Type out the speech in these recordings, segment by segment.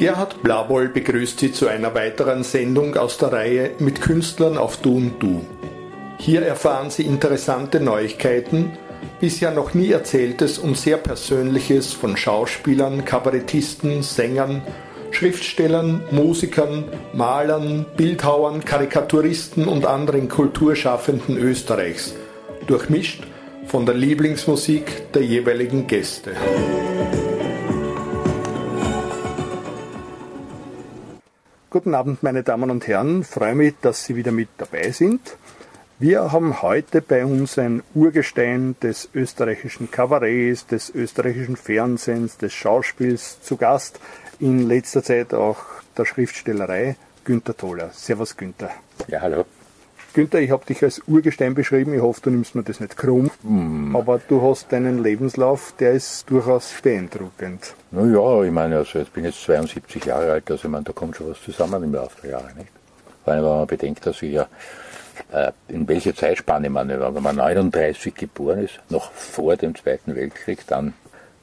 Gerhard Blaboll begrüßt Sie zu einer weiteren Sendung aus der Reihe mit Künstlern auf Du und Du. Hier erfahren Sie interessante Neuigkeiten, bisher noch nie Erzähltes und sehr Persönliches von Schauspielern, Kabarettisten, Sängern, Schriftstellern, Musikern, Malern, Bildhauern, Karikaturisten und anderen Kulturschaffenden Österreichs, durchmischt von der Lieblingsmusik der jeweiligen Gäste. Guten Abend, meine Damen und Herren. Ich freue mich, dass Sie wieder mit dabei sind. Wir haben heute bei uns ein Urgestein des österreichischen Kabarets, des österreichischen Fernsehens, des Schauspiels zu Gast. In letzter Zeit auch der Schriftstellerei, Günter Toller. Servus, Günter. Ja, hallo. Günther, ich habe dich als Urgestein beschrieben. Ich hoffe, du nimmst mir das nicht krumm. Mm. Aber du hast deinen Lebenslauf, der ist durchaus beeindruckend. Naja, ich meine, also ich bin jetzt 72 Jahre alt, also ich meine, da kommt schon was zusammen im Laufe der Jahre, nicht? Vor allem, wenn man bedenkt, dass ich ja äh, in welche Zeitspanne man, wenn man 39 geboren ist, noch vor dem Zweiten Weltkrieg, dann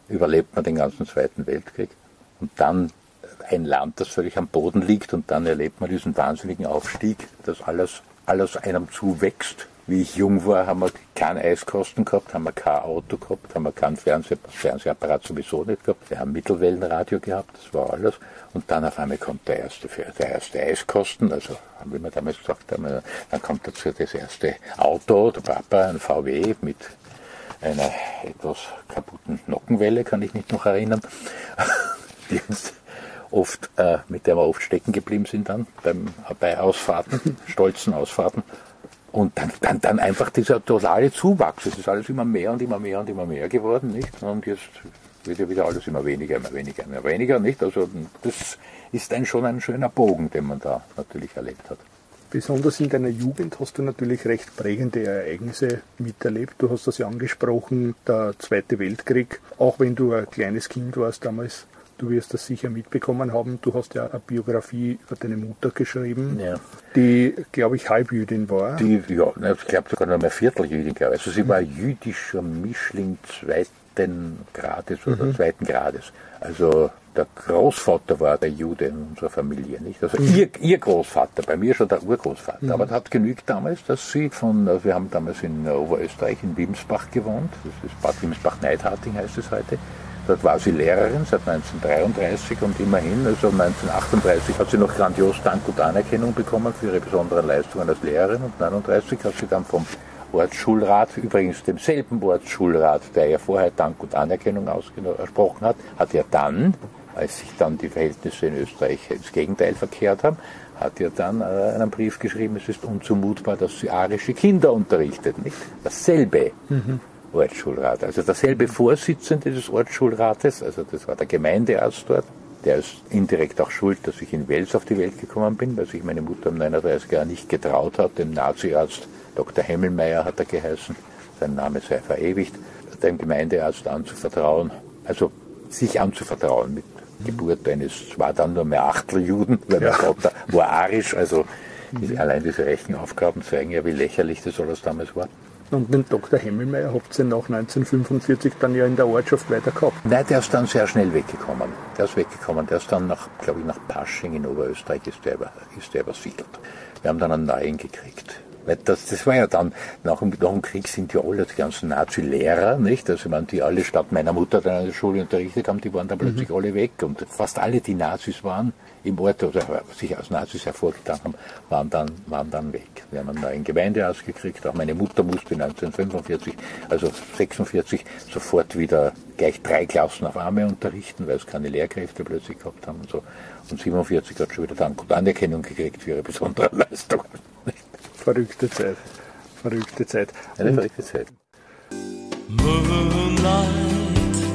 überlebt man den ganzen Zweiten Weltkrieg und dann ein Land, das völlig am Boden liegt und dann erlebt man diesen wahnsinnigen Aufstieg, das alles alles einem zuwächst. Wie ich jung war, haben wir keinen Eiskosten gehabt, haben wir kein Auto gehabt, haben wir keinen Fernseher, Fernsehapparat sowieso nicht gehabt. Wir haben Mittelwellenradio gehabt, das war alles. Und dann auf einmal kommt der erste, der erste Eiskosten, also wie wir damals gesagt haben, dann kommt dazu das erste Auto, der Papa, ein VW mit einer etwas kaputten Nockenwelle, kann ich mich noch erinnern. Die uns oft, äh, mit der wir oft stecken geblieben sind dann beim, bei Ausfahrten, stolzen Ausfahrten. Und dann, dann, dann einfach dieser totale Zuwachs. Es ist alles immer mehr und immer mehr und immer mehr geworden, nicht? Und jetzt wird ja wieder alles immer weniger, immer weniger, immer weniger, nicht? Also das ist ein, schon ein schöner Bogen, den man da natürlich erlebt hat. Besonders in deiner Jugend hast du natürlich recht prägende Ereignisse miterlebt. Du hast das ja angesprochen, der Zweite Weltkrieg. Auch wenn du ein kleines Kind warst damals, Du wirst das sicher mitbekommen haben. Du hast ja eine Biografie über deine Mutter geschrieben, ja. die, glaube ich, Halbjüdin war. Die, ja, ich glaube sogar noch mehr Vierteljüdin, glaube ich. Also sie mhm. war jüdischer Mischling zweiten Grades oder mhm. zweiten Grades. Also der Großvater war der Jude in unserer Familie, nicht? Also mhm. ihr, ihr Großvater, bei mir schon der Urgroßvater. Mhm. Aber das hat genügt damals, dass sie von, also wir haben damals in Oberösterreich in Wimsbach gewohnt, das ist Bad Wimsbach-Neidharting heißt es heute. Dort war sie Lehrerin seit 1933 und immerhin, also 1938 hat sie noch grandios Dank und Anerkennung bekommen für ihre besonderen Leistungen als Lehrerin und 1939 hat sie dann vom Ortsschulrat, übrigens demselben Ortsschulrat, der ja vorher Dank und Anerkennung ausgesprochen hat, hat ja dann, als sich dann die Verhältnisse in Österreich ins Gegenteil verkehrt haben, hat ja dann äh, einen Brief geschrieben, es ist unzumutbar, dass sie arische Kinder unterrichtet. Nicht? Dasselbe. Mhm. Ortsschulrat. Also derselbe Vorsitzende des Ortsschulrates, also das war der Gemeindearzt dort, der ist indirekt auch schuld, dass ich in Wels auf die Welt gekommen bin, weil sich meine Mutter um 39 Jahre nicht getraut hat, dem Naziarzt Dr. Hemmelmeier hat er geheißen, sein Name sei verewigt, dem Gemeindearzt anzuvertrauen, also sich anzuvertrauen mit Geburt eines, war dann nur mehr Achteljuden, weil ja. mein Vater war arisch, also mhm. allein diese Rechenaufgaben zeigen ja, wie lächerlich das alles damals war. Und den Dr. Hemmelmeier habt ihr nach 1945 dann ja in der Ortschaft weiter gehabt. Nein, der ist dann sehr schnell weggekommen. Der ist weggekommen. Der ist dann nach, glaube ich, nach Pasching in Oberösterreich ist der, ist der übersiedelt. Wir haben dann einen neuen gekriegt. Weil das, das war ja dann, nach dem, nach dem Krieg sind ja alle die ganzen Nazi-Lehrer, nicht? Also, man, die alle statt meiner Mutter dann an der Schule unterrichtet haben, die waren dann plötzlich mhm. alle weg. Und fast alle, die Nazis waren im Ort oder sich als Nazis hervorgetan haben, waren dann, waren dann weg. Wir haben einen neuen Gemeindehaus gekriegt. Auch meine Mutter musste 1945, also 46, sofort wieder gleich drei Klassen auf Arme unterrichten, weil es keine Lehrkräfte plötzlich gehabt haben und so. Und 47 hat schon wieder Dank und Anerkennung gekriegt für ihre besondere Leistung verrückte Zeit. Verrückte Zeit. Eine verrückte Zeit. Moonlight,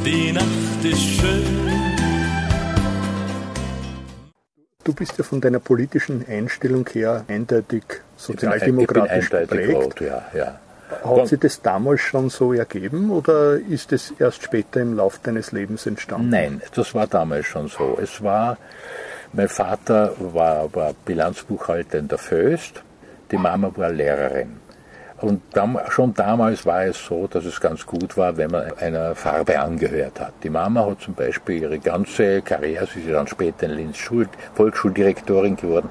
die Nacht ist schön. Du bist ja von deiner politischen Einstellung her eindeutig sozialdemokratisch geprägt. Ja, ja. Hat sich das damals schon so ergeben oder ist es erst später im Lauf deines Lebens entstanden? Nein, das war damals schon so. Es war, mein Vater war, war Bilanzbuchhalter in der Föst die Mama war Lehrerin. Und dann, schon damals war es so, dass es ganz gut war, wenn man einer Farbe angehört hat. Die Mama hat zum Beispiel ihre ganze Karriere, sie ist dann später in Linz Schul Volksschuldirektorin geworden,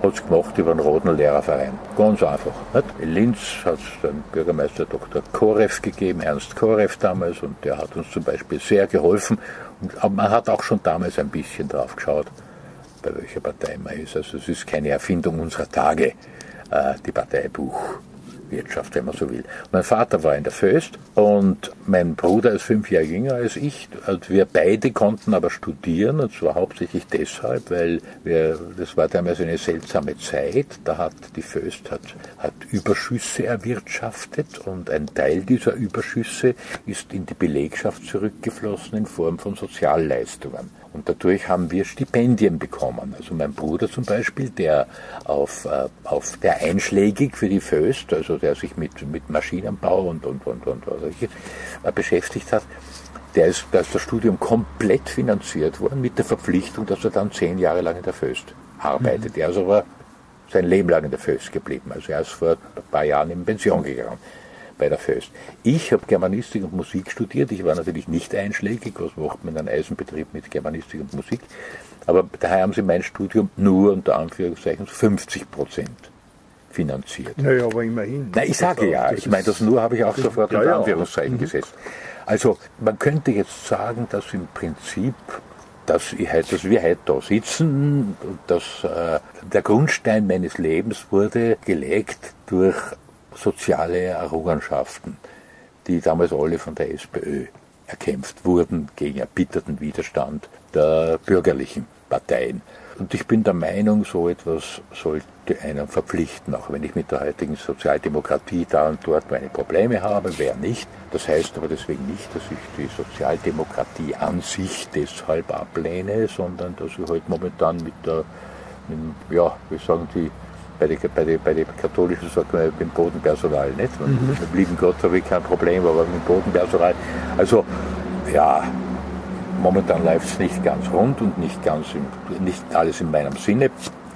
hat es gemacht über den Roten Lehrerverein. Ganz einfach. Nicht? In Linz hat es den Bürgermeister Dr. Korev gegeben, Ernst Korev damals, und der hat uns zum Beispiel sehr geholfen. Und, aber man hat auch schon damals ein bisschen drauf geschaut, bei welcher Partei man ist. Also es ist keine Erfindung unserer Tage, die Parteibuch. Wirtschaft, wenn man so will. Mein Vater war in der Föst und mein Bruder ist fünf Jahre jünger als ich. Und wir beide konnten aber studieren und zwar hauptsächlich deshalb, weil wir, das war damals eine seltsame Zeit. Da hat die Föst hat, hat Überschüsse erwirtschaftet und ein Teil dieser Überschüsse ist in die Belegschaft zurückgeflossen in Form von Sozialleistungen. Und dadurch haben wir Stipendien bekommen. Also mein Bruder zum Beispiel, der auf, äh, auf der einschlägig für die Föst, also der sich mit, mit Maschinenbau und, und, und, und was ich, äh, beschäftigt hat, der ist, da ist das Studium komplett finanziert worden mit der Verpflichtung, dass er dann zehn Jahre lang in der Föst arbeitet. Mhm. Er ist aber sein Leben lang in der Föst geblieben. Also er ist vor ein paar Jahren in Pension gegangen bei der Föst. Ich habe Germanistik und Musik studiert. Ich war natürlich nicht einschlägig. Was macht man in einem Eisenbetrieb mit Germanistik und Musik? Aber daher haben sie mein Studium nur unter Anführungszeichen 50 Prozent finanziert. Naja, aber immerhin. Nein, ich sage ja. Ich meine, das nur habe ich auch sofort ja, unter Anführungszeichen ja. gesetzt. Also man könnte jetzt sagen, dass im Prinzip dass, ich, dass wir heute da sitzen, dass äh, der Grundstein meines Lebens wurde gelegt durch soziale Errungenschaften, die damals alle von der SPÖ erkämpft wurden gegen erbitterten Widerstand der bürgerlichen Parteien. Und ich bin der Meinung, so etwas sollte einen verpflichten, auch wenn ich mit der heutigen Sozialdemokratie da und dort meine Probleme habe, wer nicht. Das heißt aber deswegen nicht, dass ich die Sozialdemokratie an sich deshalb ablehne, sondern dass ich halt momentan mit der, mit, ja, wie sagen die, bei den bei die, bei die Katholischen sagt man mit dem Bodenpersonal nicht. Mhm. Mit dem lieben Gott habe ich kein Problem, aber mit dem Bodenpersonal. Also, ja, momentan läuft es nicht ganz rund und nicht, ganz im, nicht alles in meinem Sinne.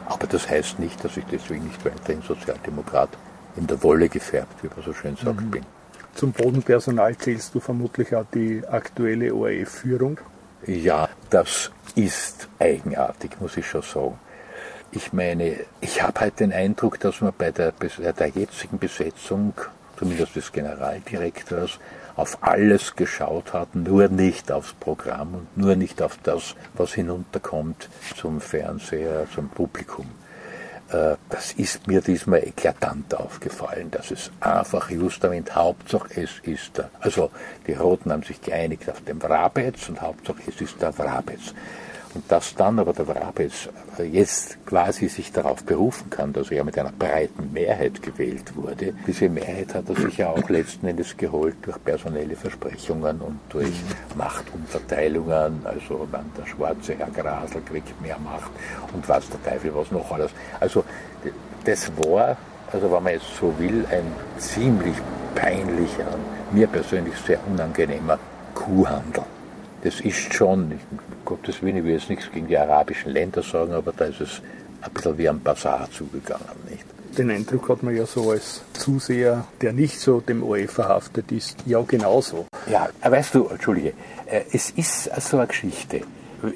Aber das heißt nicht, dass ich deswegen nicht weiterhin Sozialdemokrat in der Wolle gefärbt, wie man so schön sagt, mhm. bin. Zum Bodenpersonal zählst du vermutlich auch die aktuelle ORF-Führung? Ja, das ist eigenartig, muss ich schon sagen. Ich meine, ich habe halt den Eindruck, dass man bei der, der jetzigen Besetzung, zumindest des Generaldirektors, auf alles geschaut hat, nur nicht aufs Programm und nur nicht auf das, was hinunterkommt zum Fernseher, zum Publikum. Äh, das ist mir diesmal eklatant aufgefallen, dass es einfach justament Hauptsache es ist der. Also die Roten haben sich geeinigt auf dem Wrabetz und Hauptsache es ist der Wrabetz. Und dass dann aber der Wrabetz jetzt quasi sich darauf berufen kann, dass er mit einer breiten Mehrheit gewählt wurde. Diese Mehrheit hat er sich ja auch letzten Endes geholt durch personelle Versprechungen und durch. Machtumverteilungen. Also man, der schwarze Herr Grasel kriegt mehr Macht und was der Teufel was noch alles. Also das war, also wenn man jetzt so will, ein ziemlich peinlicher, mir persönlich sehr unangenehmer Kuhhandel. Das ist schon, um Gottes Willen, ich will jetzt nichts gegen die arabischen Länder sagen, aber da ist es ein bisschen wie ein Bazar zugegangen, nicht? Den Eindruck hat man ja so als Zuseher, der nicht so dem ORF verhaftet ist, ja genauso. Ja, weißt du, Entschuldige, äh, es ist so eine Geschichte.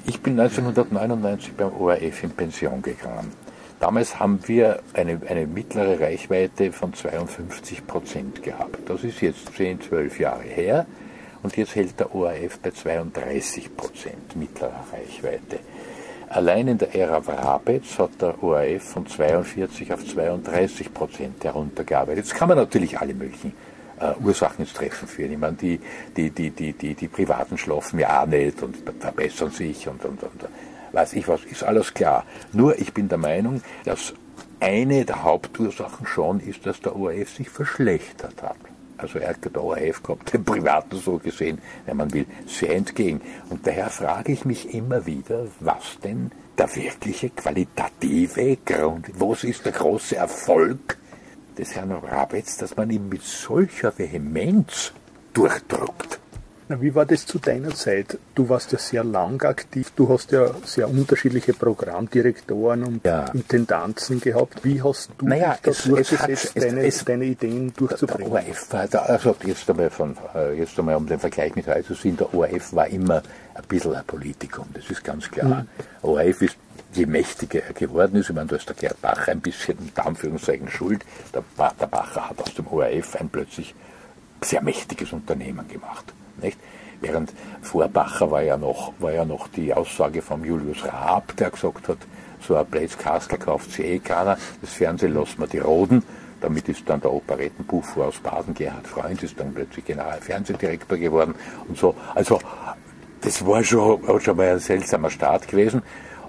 Ich bin 1999 beim ORF in Pension gegangen. Damals haben wir eine, eine mittlere Reichweite von 52 Prozent gehabt. Das ist jetzt 10, 12 Jahre her und jetzt hält der ORF bei 32 Prozent mittlerer Reichweite. Allein in der Ära Wrabetz hat der ORF von 42 auf 32 Prozent heruntergearbeitet. Jetzt kann man natürlich alle möglichen äh, Ursachen ins Treffen führen. Ich meine, die, die, die, die, die, die Privaten schlafen ja auch nicht und verbessern sich und, und, und weiß ich was, ist alles klar. Nur ich bin der Meinung, dass eine der Hauptursachen schon ist, dass der ORF sich verschlechtert hat also er hat der ORF gehabt, dem Privaten so gesehen, wenn man will, sehr entgegen. Und daher frage ich mich immer wieder, was denn der wirkliche qualitative Grund, was ist der große Erfolg des Herrn Rabetz, dass man ihn mit solcher Vehemenz durchdrückt. Na, wie war das zu deiner Zeit? Du warst ja sehr lang aktiv. Du hast ja sehr unterschiedliche Programmdirektoren und ja. Intendanzen gehabt. Wie hast du naja, es, durchgesetzt, es deine, es, deine, Ideen durchzubringen? Der ORF war also jetzt einmal, von, äh, jetzt einmal um den Vergleich mit heute zu sehen, der ORF war immer ein bisschen ein Politikum, das ist ganz klar. Mhm. ORF ist je mächtiger er geworden ist, ich meine, da ist der Gerd Bacher ein bisschen in Anführungszeichen schuld. Der, der Bacher hat aus dem ORF ein plötzlich sehr mächtiges Unternehmen gemacht. Nicht? Während vor Bacher war ja, noch, war ja noch die Aussage von Julius Raab, der gesagt hat, so ein Blaze kauft sich eh keiner, das Fernsehen lassen wir die Roden. Damit ist dann der Operettenbuchfuhr aus Baden, Gerhard Freund, ist dann plötzlich Generalfernsehdirektor geworden und so. Also, das war schon, schon mal ein seltsamer Start gewesen.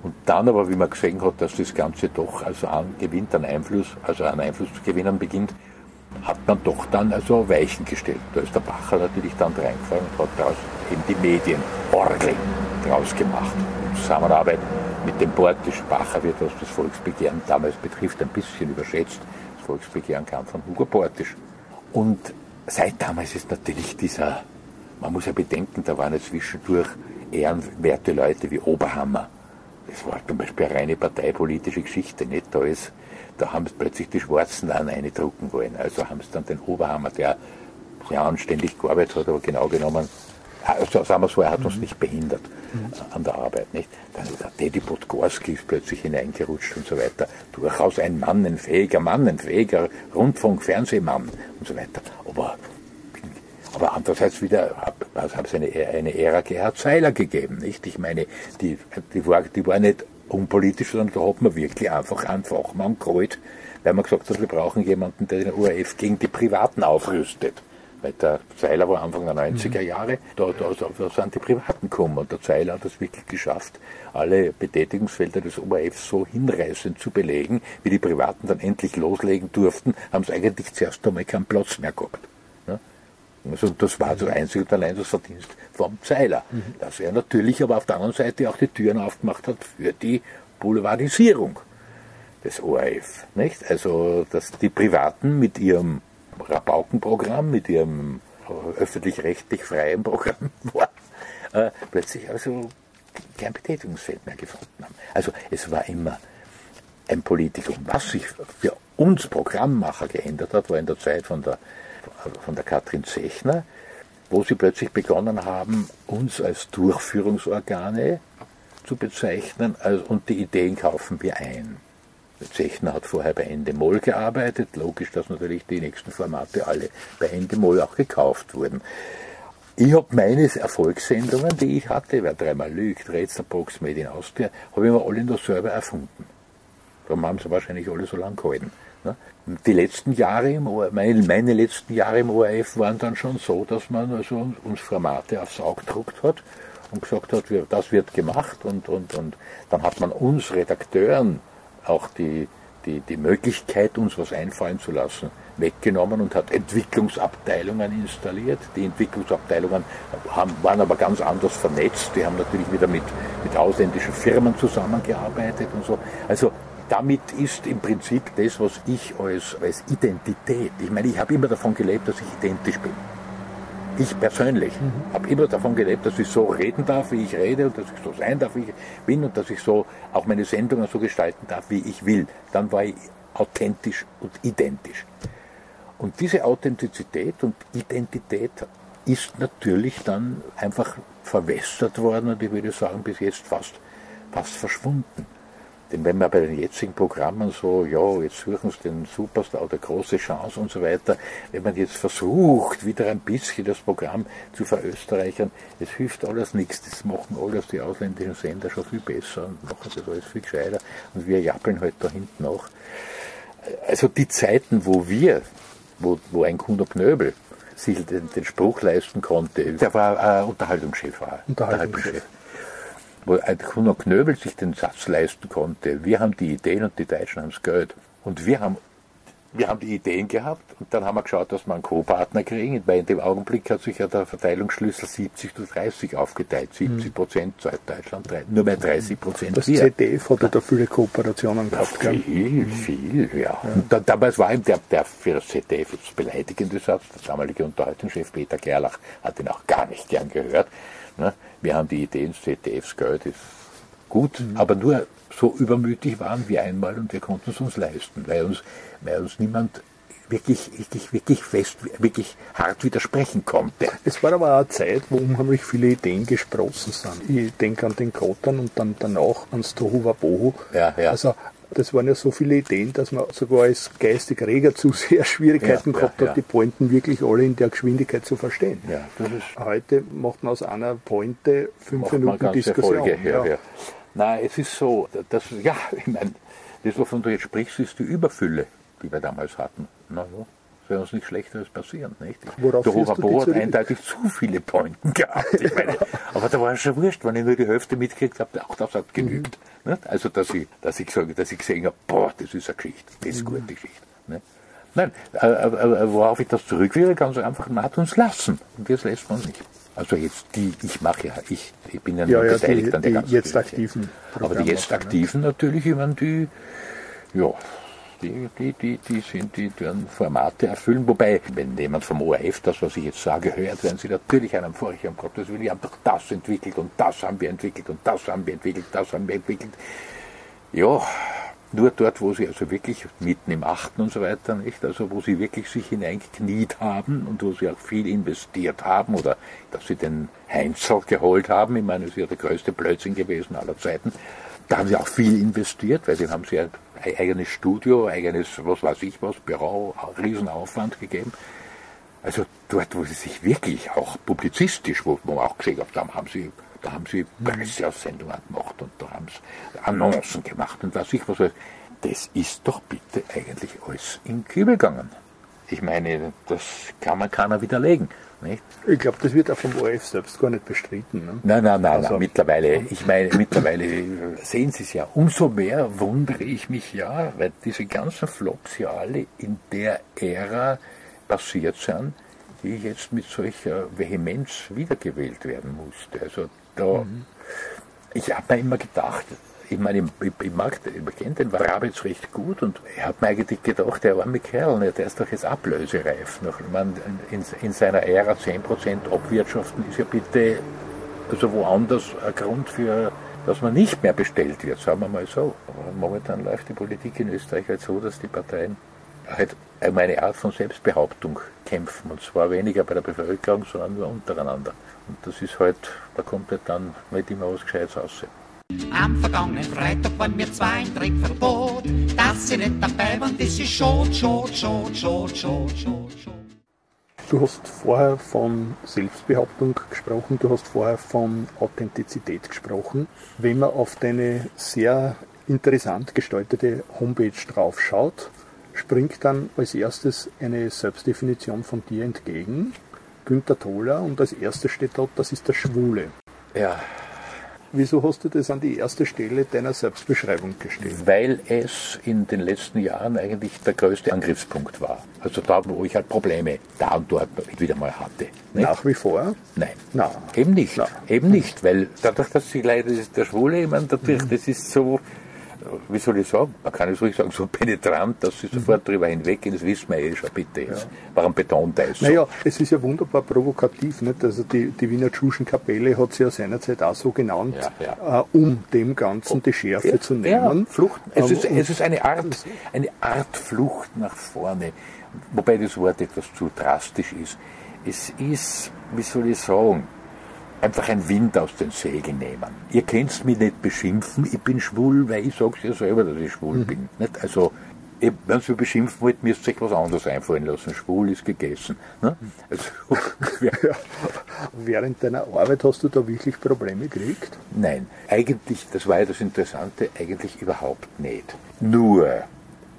Und dann aber, wie man gesehen hat, dass das Ganze doch also an, gewinnt an Einfluss, also an Einfluss zu gewinnen beginnt, hat man doch dann also Weichen gestellt. Da ist der Bacher natürlich dann reingefallen und hat daraus eben die Medienorgel draus gemacht. In Zusammenarbeit mit dem Bortisch. Bacher wird, was das Volksbegehren damals betrifft, ein bisschen überschätzt. Das Volksbegehren kam von Hugo Bortisch. Und seit damals ist natürlich dieser, man muss ja bedenken, da waren ja zwischendurch ehrenwerte Leute wie Oberhammer. Das war zum Beispiel eine reine parteipolitische Geschichte, nicht? Da ist da haben es plötzlich die Schwarzen dann eine drucken wollen. Also haben es dann den Oberhammer, der sehr anständig gearbeitet hat, aber genau genommen, also sagen wir so, er hat uns nicht behindert mhm. an der Arbeit. Nicht? Dann ist der Teddy Podgorski ist plötzlich hineingerutscht und so weiter. Durchaus ein Mann, ein fähiger Mann, ein fähiger Rundfunk, Fernsehmann und so weiter. Aber, aber andererseits wieder hat es eine, eine Ära Gerhard Seiler gegeben. Nicht? Ich meine, die, die, war, die war nicht unpolitisch, sondern da hat man wirklich einfach einen Fachmann geholt, weil man gesagt hat, wir brauchen jemanden, der den ORF gegen die Privaten aufrüstet. Weil der Zeiler war Anfang der 90er mhm. Jahre, da, da, da sind die Privaten gekommen und der Zeiler hat es wirklich geschafft, alle Betätigungsfelder des ORF so hinreißend zu belegen, wie die Privaten dann endlich loslegen durften, haben sie eigentlich zuerst einmal keinen Platz mehr gehabt. Also das war das einzige und allein das Verdienst vom Zeiler. Mhm. Dass er natürlich aber auf der anderen Seite auch die Türen aufgemacht hat für die Boulevardisierung des ORF. Nicht? Also, dass die Privaten mit ihrem Rabaukenprogramm, mit ihrem öffentlich-rechtlich freien Programm war, äh, plötzlich also kein Betätigungsfeld mehr gefunden haben. Also es war immer ein Politikum. Was sich für uns Programmmacher geändert hat, war in der Zeit von der von der Katrin Zechner, wo sie plötzlich begonnen haben, uns als Durchführungsorgane zu bezeichnen und die Ideen kaufen wir ein. Zechner hat vorher bei Endemol gearbeitet, logisch, dass natürlich die nächsten Formate alle bei Endemol auch gekauft wurden. Ich habe meine Erfolgssendungen, die ich hatte, wer dreimal lügt, Rätselbox, Made in Austria, habe ich mir alle nur selber erfunden. Darum haben sie wahrscheinlich alle so lang gehalten. Ne? Die letzten Jahre im ORF, meine, meine, letzten Jahre im ORF waren dann schon so, dass man also uns Formate aufs Auge gedruckt hat und gesagt hat, das wird gemacht und, und, und dann hat man uns Redakteuren auch die, die, die Möglichkeit, uns was einfallen zu lassen, weggenommen und hat Entwicklungsabteilungen installiert. Die Entwicklungsabteilungen haben, waren aber ganz anders vernetzt. Die haben natürlich wieder mit, mit ausländischen Firmen zusammengearbeitet und so. Also damit ist im Prinzip das, was ich als, als Identität, ich meine, ich habe immer davon gelebt, dass ich identisch bin. Ich persönlich mhm. habe immer davon gelebt, dass ich so reden darf, wie ich rede und dass ich so sein darf, wie ich bin und dass ich so auch meine Sendungen so gestalten darf, wie ich will. Dann war ich authentisch und identisch. Und diese Authentizität und Identität ist natürlich dann einfach verwässert worden und ich würde sagen, bis jetzt fast, fast verschwunden. Denn wenn man bei den jetzigen Programmen so, ja, jetzt suchen sie den Superstar oder große Chance und so weiter, wenn man jetzt versucht, wieder ein bisschen das Programm zu verösterreichern, es hilft alles nichts. Das machen alles die ausländischen Sender schon viel besser und machen das alles viel gescheiter und wir jappeln halt da hinten nach. Also die Zeiten, wo wir, wo, wo ein Kuno Knöbel sich den, den Spruch leisten konnte, der war äh, Unterhaltungschef. War, Unterhaltungschef wo ein Kuno Knöbel sich den Satz leisten konnte, wir haben die Ideen und die Deutschen haben das Geld. Und wir haben wir haben die Ideen gehabt und dann haben wir geschaut, dass wir einen Co-Partner kriegen, weil in dem Augenblick hat sich ja der Verteilungsschlüssel 70 zu 30 aufgeteilt. 70 Prozent Deutschland, nur mehr 30 Prozent Das ZDF hatte da viele Kooperationen gehabt. Ja, viel, viel, ja. ja. Und da, damals war ihm der, der für das ZDF jetzt beleidigende Satz, der damalige Unterhaltungschef Peter Gerlach hat ihn auch gar nicht gern gehört. Ne? Wir haben die Ideen des ZDFs gehört, ist gut, mhm. aber nur so übermütig waren wir einmal und wir konnten es uns leisten, weil uns, weil uns niemand wirklich, wirklich, wirklich fest, wirklich hart widersprechen konnte. Es war aber auch eine Zeit, wo unheimlich viele Ideen gesprossen sind. Ich denke an den Kottern und dann danach ans Tohuwabohu. Ja, ja. Also das waren ja so viele Ideen, dass man sogar als geistig Reger zu sehr Schwierigkeiten ja, gehabt ja, hat, die Pointen wirklich alle in der Geschwindigkeit zu verstehen. Heute macht man aus einer Pointe fünf Minuten Diskussion. Folge. Nein, es ist so, dass, ja, ich meine, das, wovon du jetzt sprichst, ist die Überfülle, die wir damals hatten. Na ja, soll uns nichts Schlechteres passieren, nicht? Worauf der Robert hat eindeutig zu viele Pointen gehabt. Ich meine, aber da war es schon wurscht, wenn ich nur die Hälfte mitgekriegt habe, auch das hat genügt. Mhm. Nicht? Also, dass ich, dass ich sage, dass ich gesehen habe, boah, das ist eine Geschichte, das ist eine gute Geschichte. Nicht? Nein, äh, äh, äh, worauf ich das zurückführe, ganz einfach, man hat uns lassen. Und das lässt man nicht. Also jetzt die, ich mache ja, ich, ich bin ja nur ja, beteiligt die, an der ganzen jetzt Geschichte. aktiven Aber die jetzt aktiven natürlich, ich meine, die, ja, die, die, die, die sind, die werden Formate erfüllen. Wobei, wenn jemand vom ORF das, was ich jetzt sage, hört, werden sie natürlich einem vorher, um Gottes Willen, wir haben doch das entwickelt und das haben wir entwickelt und das haben wir entwickelt, das haben wir entwickelt. Ja, nur dort, wo sie also wirklich mitten im Achten und so weiter, nicht? Also wo sie wirklich sich hineingekniet haben und wo sie auch viel investiert haben oder dass sie den Heinzel geholt haben, ich meine, das ist ja der größte Blödsinn gewesen aller Zeiten. Da haben sie auch viel investiert, weil sie haben sie ein eigenes Studio, eigenes, was weiß ich was, Büro, Riesenaufwand gegeben. Also dort, wo sie sich wirklich auch publizistisch, wo man auch gesehen hat, da haben sie da haben sie Presseaussendungen gemacht und da haben sie Annoncen gemacht und was ich was. Das ist doch bitte eigentlich alles in Kübel gegangen. Ich meine, das kann man keiner widerlegen. Nicht? Ich glaube, das wird auch vom ORF selbst gar nicht bestritten. Ne? Nein, nein, nein, also, nein, mittlerweile, ich meine, mittlerweile sehen Sie es ja. Umso mehr wundere ich mich ja, weil diese ganzen Flops ja alle in der Ära passiert sind, die jetzt mit solcher Vehemenz wiedergewählt werden musste. Also da, mhm. Ich habe mir immer gedacht, ich meine, ich, ich mag, ich kenne den Rabitz recht gut und ich habe mir eigentlich gedacht, der arme Kerl, ne, der ist doch jetzt ablösereif. Noch, man, in, in seiner Ära 10% abwirtschaften ist ja bitte also woanders ein Grund für, dass man nicht mehr bestellt wird, sagen wir mal so. Aber momentan läuft die Politik in Österreich halt so, dass die Parteien halt um eine Art von Selbstbehauptung kämpfen. Und zwar weniger bei der Bevölkerung, sondern nur untereinander. Und das ist halt, da kommt halt dann nicht immer was Gescheites raus. Am vergangenen Freitag waren wir zwei ein Trickverbot. Dass sie nicht dabei waren, das ist schon, schon, schon, schon, schon, schon, schon. Du hast vorher von Selbstbehauptung gesprochen, du hast vorher von Authentizität gesprochen. Wenn man auf deine sehr interessant gestaltete Homepage draufschaut, springt dann als erstes eine Selbstdefinition von dir entgegen. Günter Toller und als erstes steht dort, das ist der Schwule. Ja. Wieso hast du das an die erste Stelle deiner Selbstbeschreibung gestellt? Weil es in den letzten Jahren eigentlich der größte Angriffspunkt war. Also da, wo ich halt Probleme da und dort wieder mal hatte. Nicht? Nach wie vor? Nein. Na. Eben nicht. Na. Eben nicht, weil dadurch, dass sie leider der Schwule, ich meine, dadurch, mhm. das ist so, wie soll ich sagen, man kann es ruhig sagen, so penetrant, dass sie sofort mhm. drüber hinweggehen, das wissen wir eh schon, bitte. Ja. Warum betont er es so? Naja, es ist ja wunderbar provokativ, nicht? Also die, die Wiener Tschuschen Kapelle hat sie ja seinerzeit auch so genannt, ja, ja. Äh, um dem Ganzen die Schärfe zu nehmen. Flucht. Es, ähm, ist, es ist eine Art, eine Art Flucht nach vorne, wobei das Wort etwas zu drastisch ist. Es ist, wie soll ich sagen, einfach ein Wind aus den Segeln nehmen. Ihr könnt mich nicht beschimpfen, ich bin schwul, weil ich sag's ja selber, dass ich schwul mhm. bin. Nicht? Also, wenn mich beschimpfen wollt, müsst ihr euch was anderes einfallen lassen. Schwul ist gegessen. Ne? Also, ja. Während deiner Arbeit hast du da wirklich Probleme gekriegt? Nein, eigentlich, das war ja das Interessante, eigentlich überhaupt nicht. Nur,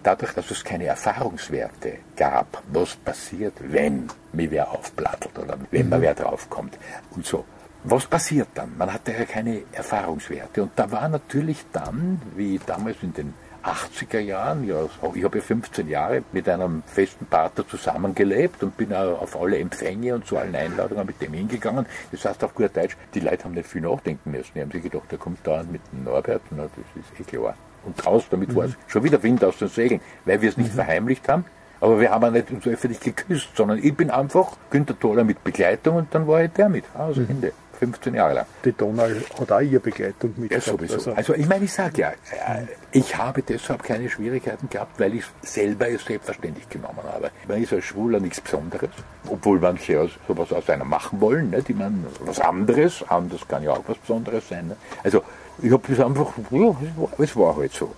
dadurch, dass es keine Erfahrungswerte gab, was passiert, wenn mir wer aufplattelt oder wenn mhm. mal wer draufkommt und so was passiert dann? Man hatte ja keine Erfahrungswerte. Und da war natürlich dann, wie damals in den 80er Jahren, ja, ich habe ja 15 Jahre mit einem festen Partner zusammengelebt und bin auf alle Empfänge und zu allen Einladungen mit dem hingegangen. Das heißt auf gut Deutsch, die Leute haben nicht viel nachdenken müssen. Die haben sich gedacht, der kommt da mit dem Norbert, na, das ist eh klar. Und raus, damit mhm. war es schon wieder Wind aus den Segeln, weil wir es nicht mhm. verheimlicht haben. Aber wir haben auch nicht uns öffentlich geküsst, sondern ich bin einfach Günter Toller mit Begleitung und dann war ich der mit. Also mhm. Ende. 15 Jahre lang. Die Donau hat auch ihre Begleitung mit. Ja, sowieso. Also, also ich meine, ich sage ja, äh, ich habe deshalb keine Schwierigkeiten gehabt, weil ich es selber selbstverständlich genommen habe. Man ist als Schwuler nichts Besonderes, obwohl manche sowas aus einer machen wollen, ne, die man was anderes, anders kann ja auch was Besonderes sein. Ne? Also ich habe das einfach, ja, es war halt so.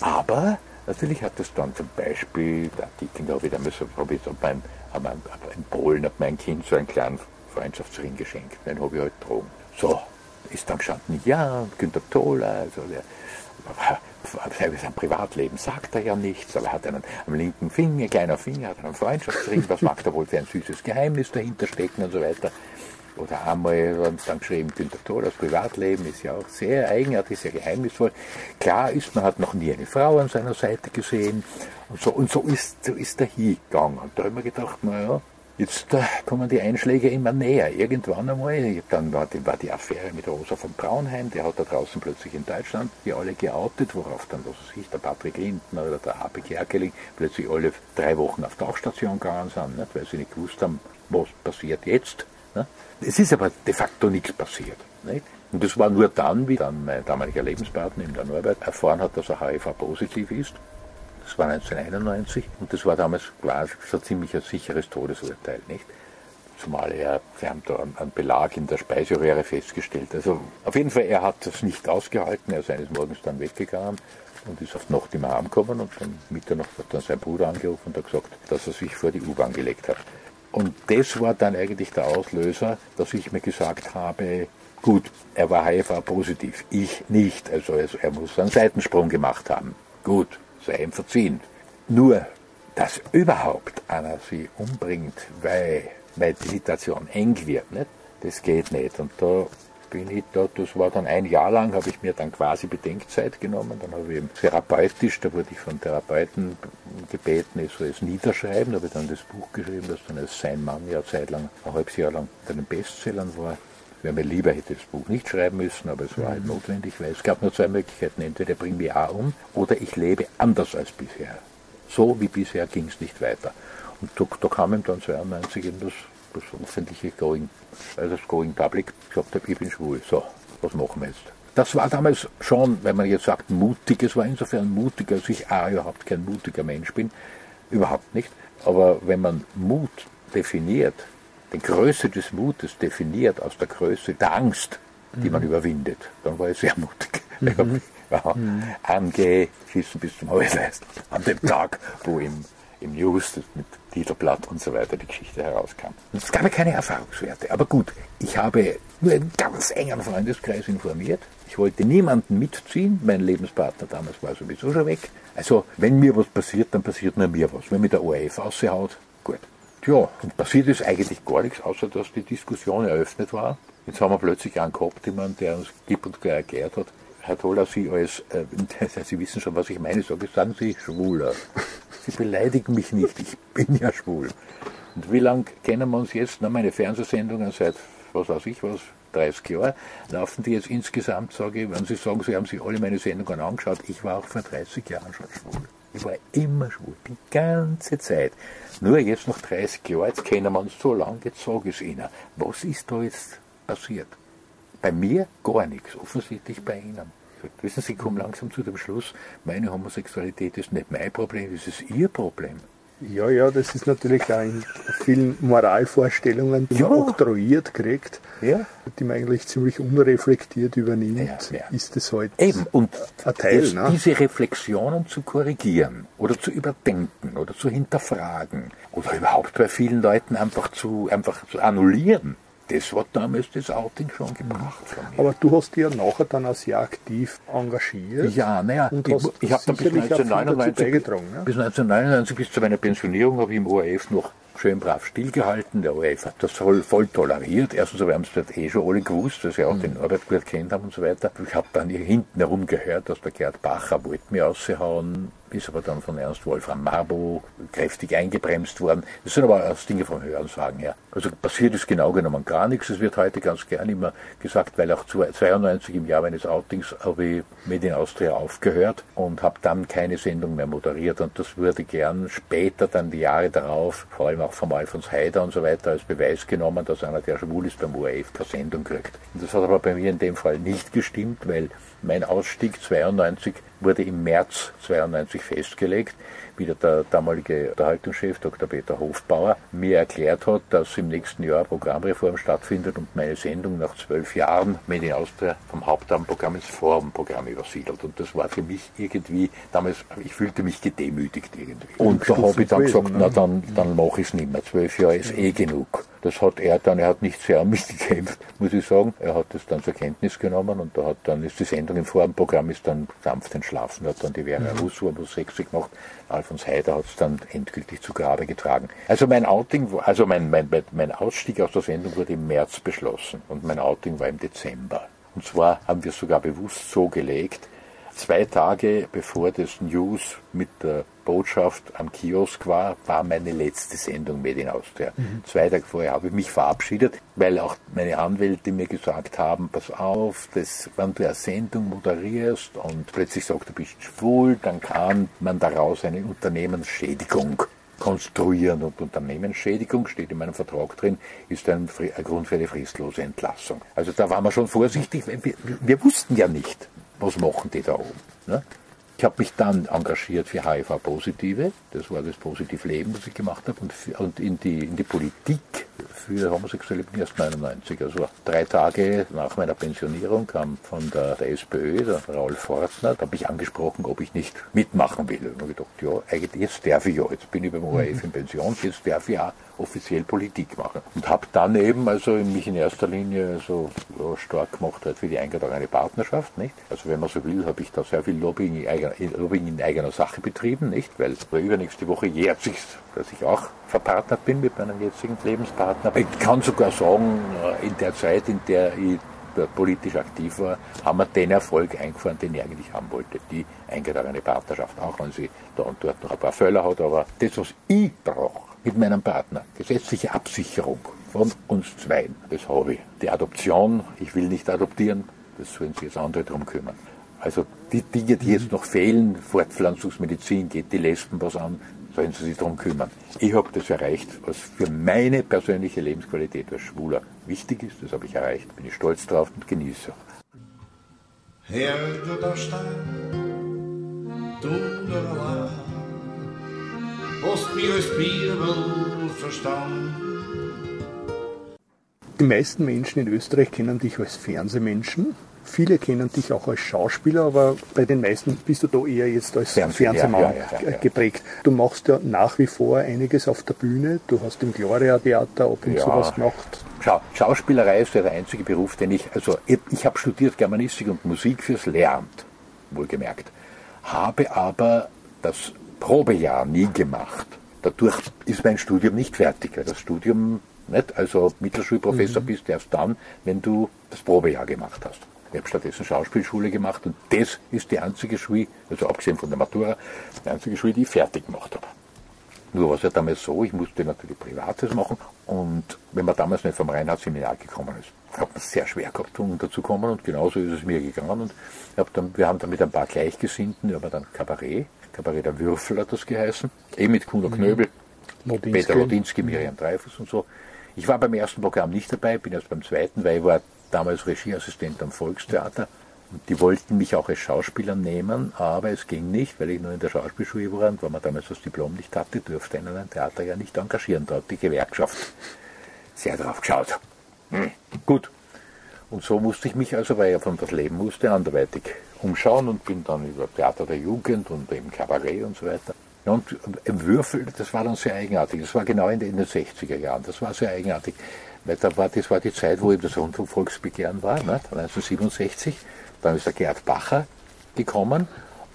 Aber Natürlich hat es dann zum Beispiel, die Kinder habe ich damals, habe ich so beim, in Polen hat mein Kind so einen kleinen Freundschaftsring geschenkt. Den habe ich halt getragen. So, ist dann gestanden, ja, Günter Toller, also der, sein Privatleben sagt er ja nichts, aber er hat einen am linken Finger, kleiner Finger, hat einen Freundschaftsring, was mag da wohl für ein süßes Geheimnis dahinter stecken und so weiter. Oder einmal haben sie dann geschrieben, Günter Toll, das Privatleben ist ja auch sehr eigenartig, sehr geheimnisvoll. Klar ist, man hat noch nie eine Frau an seiner Seite gesehen. Und so, und so ist, so ist er hingegangen. Und da habe ich mir gedacht, naja, Jetzt äh, kommen die Einschläge immer näher. Irgendwann einmal, dann war die, war die Affäre mit Rosa von Braunheim, der hat da draußen plötzlich in Deutschland die alle geoutet, worauf dann, was weiß ich, der Patrick Lindner oder der Habe Kerkeling plötzlich alle drei Wochen auf Tauchstation gegangen sind, nicht? weil sie nicht gewusst haben, was passiert jetzt. Ne? Es ist aber de facto nichts passiert. Nicht? Und das war nur dann, wie dann mein damaliger Lebenspartner in der Norbert erfahren hat, dass er HIV-positiv ist. Das war 1991 und das war damals quasi so ziemlich ein sicheres Todesurteil, nicht? Zumal er, sie haben da einen Belag in der Speiseröhre festgestellt. Also auf jeden Fall, er hat das nicht ausgehalten, er ist eines Morgens dann weggegangen und ist auf Nacht immer heimgekommen und dann Mitternacht hat dann sein Bruder angerufen und hat gesagt, dass er sich vor die U-Bahn gelegt hat. Und das war dann eigentlich der Auslöser, dass ich mir gesagt habe, gut, er war HIV-positiv, ich nicht. Also er muss einen Seitensprung gemacht haben. Gut, sei ihm verziehen. Nur, dass überhaupt einer sie umbringt, weil, weil die Situation eng wird, nicht? das geht nicht. Und da bin ich da, das war dann ein Jahr lang, habe ich mir dann quasi Bedenkzeit genommen. Dann habe ich eben therapeutisch, da wurde ich von Therapeuten gebeten, ich soll es niederschreiben. Da habe ich dann das Buch geschrieben, das dann als Sein Mann ja zeitlang, ein halbes Jahr lang bei den Bestsellern war. Wäre mir lieber, hätte das Buch nicht schreiben müssen, aber es war halt notwendig, weil es gab nur zwei Möglichkeiten. Entweder ich bringe mich auch um oder ich lebe anders als bisher. So wie bisher ging es nicht weiter. Und da, da kam ihm dann 92 eben das das öffentliche Going, also das Going Public, gesagt habe, ich bin schwul. So, was machen wir jetzt? Das war damals schon, wenn man jetzt sagt, mutig, es war insofern mutig, als ich A, überhaupt kein mutiger Mensch bin, überhaupt nicht. Aber wenn man Mut definiert, die Größe des Mutes definiert aus der Größe der Angst, die mhm. man überwindet, dann war ich sehr mutig. Mhm. Ja, mhm. Angeschissen bis zum Häusleisten an dem Tag, wo im im News mit Titelblatt und so weiter die Geschichte herauskam. Es gab ja keine Erfahrungswerte. Aber gut, ich habe nur einen ganz engen Freundeskreis informiert. Ich wollte niemanden mitziehen. Mein Lebenspartner damals war sowieso schon weg. Also, wenn mir was passiert, dann passiert nur mir was. Wenn mir der ORF aushaut, gut. Tja, und passiert ist eigentlich gar nichts, außer dass die Diskussion eröffnet war. Jetzt haben wir plötzlich einen gehabt, jemand, der uns gibt und gleich erklärt hat, Herr Toller, Sie als, äh, Sie wissen schon, was ich meine, sage, sagen Sie Schwuler. Sie beleidigen mich nicht, ich bin ja schwul. Und wie lange kennen wir uns jetzt? Na, meine Fernsehsendungen seit, was weiß ich was, 30 Jahren, laufen die jetzt insgesamt, sage ich, wenn Sie sagen, Sie haben sich alle meine Sendungen angeschaut, ich war auch vor 30 Jahren schon schwul. Ich war immer schwul, die ganze Zeit. Nur jetzt nach 30 Jahren, jetzt kennen wir uns so lange, jetzt sage ich es Ihnen. Was ist da jetzt passiert? Bei mir gar nichts, offensichtlich bei Ihnen. Wissen Sie, ich komme langsam zu dem Schluss, meine Homosexualität ist nicht mein Problem, es ist Ihr Problem. Ja, ja, das ist natürlich auch in vielen Moralvorstellungen, die ja. man oktroyiert kriegt, ja. die man eigentlich ziemlich unreflektiert übernimmt, ja, ist es halt Eben. Und ein Teil. Ne? diese Reflexionen zu korrigieren oder zu überdenken oder zu hinterfragen oder überhaupt bei vielen Leuten einfach zu, einfach zu annullieren das hat damals das Outing schon gebracht. Aber du hast dich ja nachher dann auch sehr aktiv engagiert. Ja, naja, ich, ich habe dann bis 1999, ne? bis 1999, bis zu meiner Pensionierung, habe ich im ORF noch schön brav stillgehalten. Der ORF hat das voll, voll toleriert. Erstens aber haben sie das eh schon alle gewusst, dass sie auch mhm. den Norbert gut kennt haben und so weiter. Ich habe dann hier hinten herum gehört, dass der Gerd Bacher wollte mir raushauen ist aber dann von Ernst Wolfram Marbo kräftig eingebremst worden. Das sind aber alles Dinge vom Hörensagen her. Also passiert ist genau genommen gar nichts. Es wird heute ganz gern immer gesagt, weil auch 92 im Jahr meines Outings habe ich Made in Austria aufgehört und habe dann keine Sendung mehr moderiert und das wurde gern später, dann die Jahre darauf, vor allem auch vom Alfons Haider und so weiter, als Beweis genommen, dass einer, der schwul ist, beim ORF keine Sendung kriegt. Und das hat aber bei mir in dem Fall nicht gestimmt, weil mein Ausstieg 92 wurde im März 92 festgelegt, wie der damalige Unterhaltungschef Dr. Peter Hofbauer mir erklärt hat, dass im nächsten Jahr Programmreform stattfindet und meine Sendung nach zwölf Jahren Made in Austria vom Hauptabendprogramm ins Forumprogramm übersiedelt. Und das war für mich irgendwie, damals, ich fühlte mich gedemütigt irgendwie. Und da habe ich dann gesagt, na dann, dann mache ich es nicht mehr. Zwölf Jahre ist eh genug. Das hat er dann, er hat nicht sehr an mich gekämpft, muss ich sagen. Er hat das dann zur Kenntnis genommen und da hat dann, ist die Sendung im Vorabendprogramm ist dann sanft entschlafen, hat dann die Vera mhm. Russo am 6 gemacht. Alfons Heider hat es dann endgültig zu Grabe getragen. Also mein Outing, also mein, mein, mein Ausstieg aus der Sendung wurde im März beschlossen und mein Outing war im Dezember. Und zwar haben wir es sogar bewusst so gelegt, zwei Tage bevor das News mit der Botschaft am Kiosk war, war meine letzte Sendung Made in Austria. Mhm. Zwei Tage vorher habe ich mich verabschiedet, weil auch meine Anwälte mir gesagt haben, pass auf, das, wenn du eine Sendung moderierst und plötzlich sagt, du bist schwul, dann kann man daraus eine Unternehmensschädigung konstruieren. Und Unternehmensschädigung, steht in meinem Vertrag drin, ist ein, ein Grund für eine fristlose Entlassung. Also da waren wir schon vorsichtig. Wir, wir wussten ja nicht, was machen die da oben. Ne? Ich habe mich dann engagiert für HIV-Positive, das war das Positive Leben, was ich gemacht habe, und, und in, die, in die Politik für Homosexuelle bin ich erst 99. Also drei Tage nach meiner Pensionierung kam von der, der SPÖ, der Raul Fortner, da habe ich angesprochen, ob ich nicht mitmachen will. Und ich gedacht, ja, eigentlich jetzt darf ich ja, jetzt bin ich beim ORF in Pension, jetzt darf ich auch offiziell Politik machen. Und habe dann eben also mich in erster Linie so ja, stark gemacht halt für die eingetragene Partnerschaft, nicht? Also wenn man so will, habe ich da sehr viel Lobbying in, eigener, Lobbying in eigener Sache betrieben, nicht? Weil übernächste Woche jährt sich, dass ich auch verpartnert bin mit meinem jetzigen Lebenspartner. Ich kann sogar sagen, äh, in der Zeit, in der ich politisch aktiv war, haben wir den Erfolg eingefahren, den ich eigentlich haben wollte. Die eingetragene Partnerschaft, auch wenn sie da und dort noch ein paar Fälle hat, aber das, was ich brauche, mit meinem Partner. Gesetzliche Absicherung von uns zweien. Das habe ich. Die Adoption, ich will nicht adoptieren, das sollen sich jetzt andere darum kümmern. Also die Dinge, die jetzt noch fehlen, Fortpflanzungsmedizin, geht die Lesben was an, sollen sie sich darum kümmern. Ich habe das erreicht, was für meine persönliche Lebensqualität als Schwuler wichtig ist. Das habe ich erreicht, bin ich stolz drauf und genieße auch. Herr, du darfst du hast mich als Bibel verstanden. Die meisten Menschen in Österreich kennen dich als Fernsehmenschen. Viele kennen dich auch als Schauspieler, aber bei den meisten bist du da eher jetzt als Fernseh, Fernsehmann ja, ja, ja, geprägt. Du machst ja nach wie vor einiges auf der Bühne. Du hast im Gloria Theater ab und zu was gemacht. Schau, Schauspielerei ist ja der einzige Beruf, den ich, also ich, ich habe studiert Germanistik und Musik fürs Lehramt, wohlgemerkt. Habe aber das Probejahr nie gemacht. Dadurch ist mein Studium nicht fertig. Das Studium nicht, also Mittelschulprofessor mhm. bist du erst dann, wenn du das Probejahr gemacht hast. Ich habe stattdessen Schauspielschule gemacht und das ist die einzige Schule, also abgesehen von der Matura, die einzige Schule, die ich fertig gemacht habe. Nur war es ja damals so, ich musste natürlich Privates machen und wenn man damals nicht vom Reinhardt-Seminar gekommen ist, hat man es sehr schwer gehabt, um dazu kommen und genauso ist es mir gegangen und hab dann, wir haben dann mit ein paar Gleichgesinnten, wir haben dann Kabarett Kabarett der Würfel hat das geheißen, eh mit Kuno mhm. Knöbel, Lodinski. Peter Lodinski, Miriam Dreyfus und so. Ich war beim ersten Programm nicht dabei, bin erst beim zweiten, weil ich war damals Regieassistent am Volkstheater. Und die wollten mich auch als Schauspieler nehmen, aber es ging nicht, weil ich nur in der Schauspielschule war und weil man damals das Diplom nicht hatte, durfte einen ein Theater ja nicht engagieren. Da hat die Gewerkschaft sehr drauf geschaut. Hm, gut. Und so musste ich mich also, weil ich von das Leben musste, anderweitig umschauen und bin dann über Theater der Jugend und im Kabarett und so weiter. Und im Würfel, das war dann sehr eigenartig. Das war genau in den 60er Jahren. Das war sehr eigenartig. Weil da war, das war die Zeit, wo eben das Rundfunkvolksbegehren war, ne, 1967. Dann ist der Gerd Bacher gekommen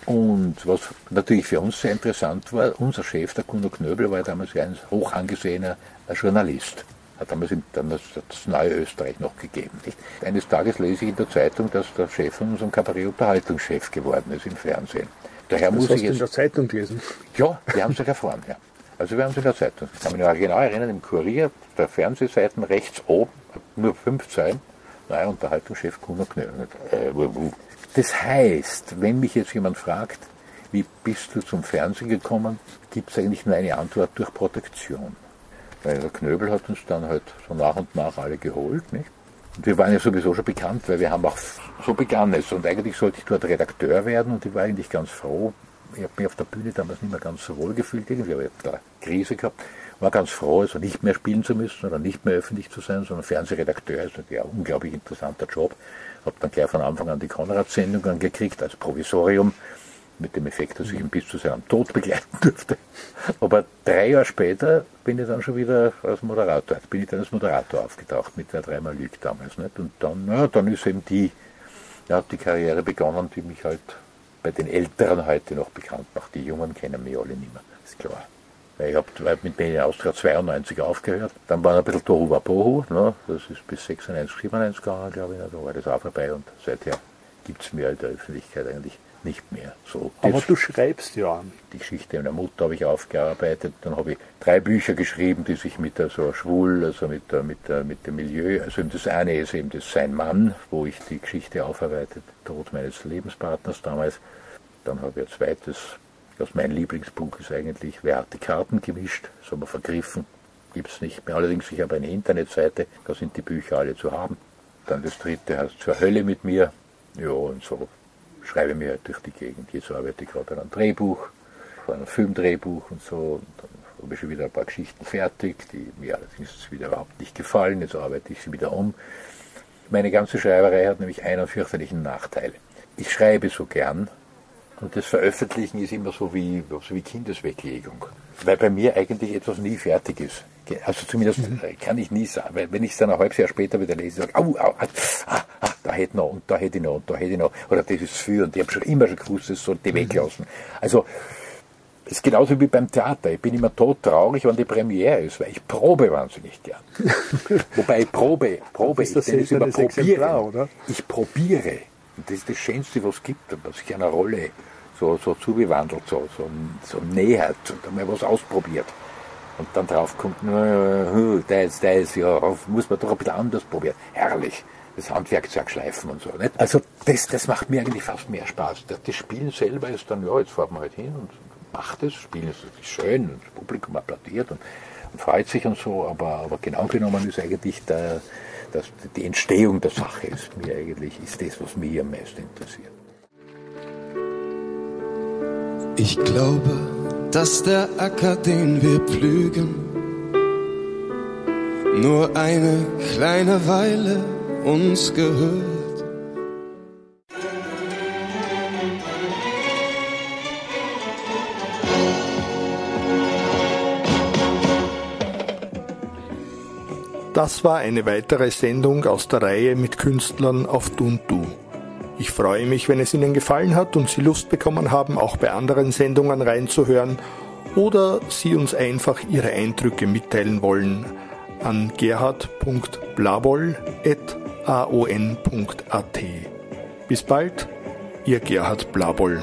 Und was natürlich für uns sehr interessant war, unser Chef, der Kuno Knöbel, war damals ein hoch angesehener Journalist. Hat damals, damals das neue Österreich noch gegeben. Nicht? Eines Tages lese ich in der Zeitung, dass der Chef von unserem Kabarett-Unterhaltungschef geworden ist im Fernsehen. Daher das muss hast ich jetzt, in der Zeitung gelesen? Ja, wir haben es erfahren, ja. Also wir haben der Zeitung. Ich kann mich noch genau erinnern, im Kurier, der Fernsehseiten rechts oben, nur fünf Zeilen, neuer Unterhaltungschef Kuno Knöbel. Äh, das heißt, wenn mich jetzt jemand fragt, wie bist du zum Fernsehen gekommen, gibt es eigentlich nur eine Antwort durch Protektion. Weil der Knöbel hat uns dann halt so nach und nach alle geholt, nicht? Und wir waren ja sowieso schon bekannt, weil wir haben auch, so begann es. Und eigentlich sollte ich dort Redakteur werden und ich war eigentlich ganz froh. Ich habe mich auf der Bühne damals nicht mehr ganz so wohl gefühlt, irgendwie habe ich da Krise gehabt. War ganz froh, also nicht mehr spielen zu müssen oder nicht mehr öffentlich zu sein, sondern Fernsehredakteur ist natürlich ein unglaublich interessanter Job. Habe dann gleich von Anfang an die Konrad-Sendung gekriegt als Provisorium, mit dem Effekt, dass ich ihn bis zu seinem Tod begleiten durfte. Aber drei Jahre später bin ich dann schon wieder als Moderator, bin ich dann als Moderator aufgetaucht mit der dreimal Lüg damals. Nicht? Und dann, ja, dann ist eben die, ja, die Karriere begonnen, die mich halt bei den Älteren heute noch bekannt macht. Die Jungen kennen mich alle nicht mehr, ist klar. Ich habe mit Medien Austria 92 aufgehört. Dann war ein bisschen Tohu Wapohu. Ne? Das ist bis 96, 97 gegangen, glaube ich. Da war das auch vorbei und seither gibt es mir in der Öffentlichkeit eigentlich nicht mehr. So, Aber du schreibst ja. Die Geschichte meiner Mutter habe ich aufgearbeitet. Dann habe ich drei Bücher geschrieben, die sich mit der so schwul, also mit, der, mit, der, mit dem Milieu, also das eine ist eben das Sein Mann, wo ich die Geschichte aufarbeitet, Tod meines Lebenspartners damals. Dann habe ich ein zweites das mein Lieblingsbuch ist eigentlich, wer hat die Karten gemischt? Das haben wir vergriffen, gibt es nicht mehr. Allerdings, ich habe eine Internetseite, da sind die Bücher alle zu haben. Dann das dritte heißt Zur Hölle mit mir. Ja, und so schreibe mir durch die Gegend. Jetzt arbeite ich gerade an einem Drehbuch, an einem Filmdrehbuch und so. Und dann habe ich schon wieder ein paar Geschichten fertig, die mir allerdings wieder überhaupt nicht gefallen. Jetzt arbeite ich sie wieder um. Meine ganze Schreiberei hat nämlich einen fürchterlichen Nachteil. Ich schreibe so gern, und das Veröffentlichen ist immer so wie, so wie Kindesweglegung. Weil bei mir eigentlich etwas nie fertig ist. Also zumindest mhm. kann ich nie sagen, wenn ich es dann ein halbes Jahr später wieder lese, sage au, au, ah, da hätte noch und da hätte ich noch und da hätte ich noch. Oder das ist für und ich habe schon immer schon gewusst, das sollte ich mhm. weglassen. Also es ist genauso wie beim Theater. Ich bin immer todtraurig, wenn die Premiere ist, weil ich probe wahnsinnig gern. Wobei ich probe, probe, ist das ich immer probiere. Oder? Ich probiere. Und das ist das Schönste, was es gibt, was sich einer Rolle so, so zugewandelt, so, so, so nähert und einmal was ausprobiert. Und dann drauf kommt, das, das, ja, muss man doch ein bisschen anders probieren. Herrlich. Das Handwerkzeug schleifen und so. Nicht? Also das, das macht mir eigentlich fast mehr Spaß. Das, das Spielen selber ist dann, ja, jetzt fahren wir halt hin und macht es. Spielen ist schön, das Publikum applaudiert und, und freut sich und so, aber, aber genau genommen ist eigentlich der, das, die Entstehung der Sache ist mir eigentlich ist das, was mich am meisten interessiert. Ich glaube, dass der Acker, den wir pflügen, nur eine kleine Weile uns gehört. Das war eine weitere Sendung aus der Reihe mit Künstlern auf Du. Ich freue mich, wenn es Ihnen gefallen hat und Sie Lust bekommen haben, auch bei anderen Sendungen reinzuhören oder Sie uns einfach Ihre Eindrücke mitteilen wollen an gerhard.blaboll.aon.at. Bis bald, Ihr Gerhard Blaboll.